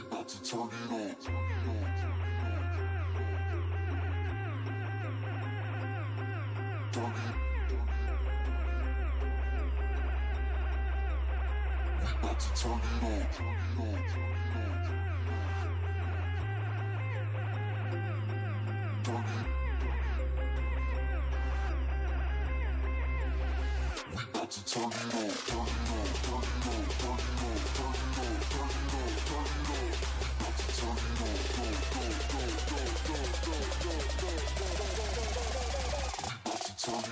about to turn it up. Turn it. We about to turn it up. Turn it. We to turn it. Turn it. So.